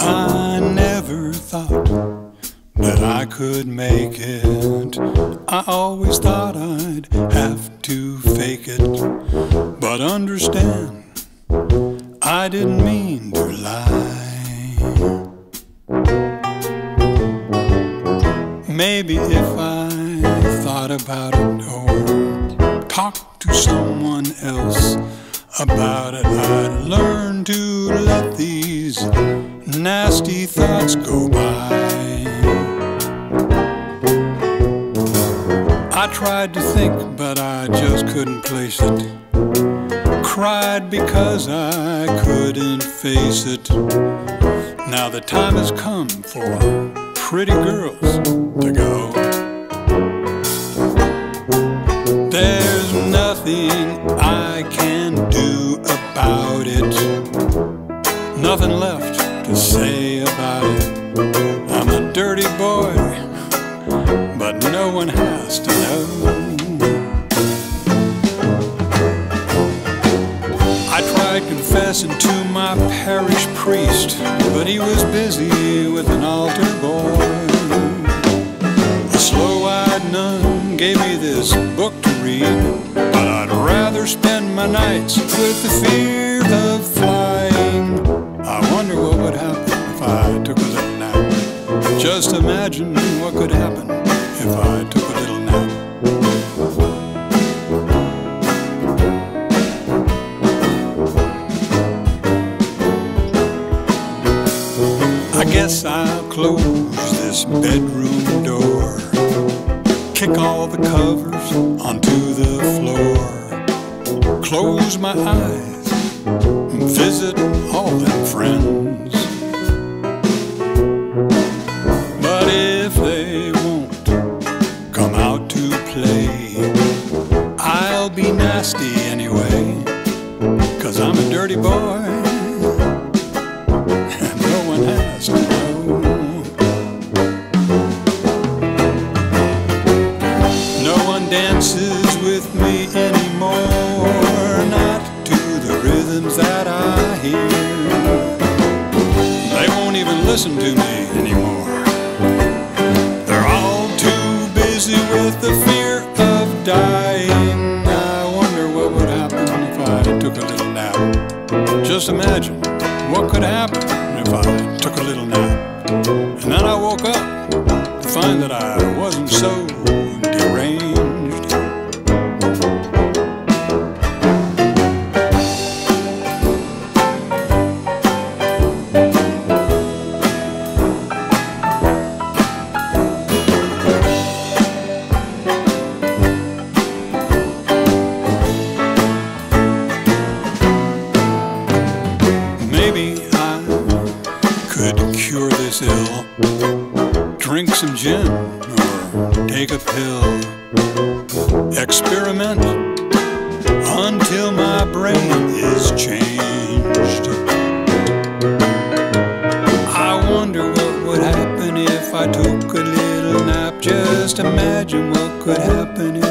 I never thought that I could make it. I always thought I'd have to fake it. But understand, I didn't mean to lie. Maybe if I thought about it or talked to someone else about it, I'd learn to let these nasty thoughts go by. I tried to think, but I just couldn't place it. Cried because I couldn't face it. Now the time has come for pretty girls to go. There's nothing I can do about it. Nothing left I'm a dirty boy, but no one has to know. I tried confessing to my parish priest, but he was busy with an altar boy. A slow-eyed nun gave me this book to read, but I'd rather spend my nights with the fear of Just imagine what could happen if I took a little nap. I guess I'll close this bedroom door, kick all the covers onto the floor, close my eyes, and visit all them friends. If they won't come out to play, I'll be nasty anyway, cause I'm a dirty boy. And no one has to know. No one dances with me anymore, not to the rhythms that I hear. They won't even listen to the fear of dying. I wonder what would happen if I took a little nap. Just imagine what could happen if I took a little nap. And then I woke up to find that I wasn't so deranged. Ill. Drink some gin or take a pill. Experiment until my brain is changed. I wonder what would happen if I took a little nap. Just imagine what could happen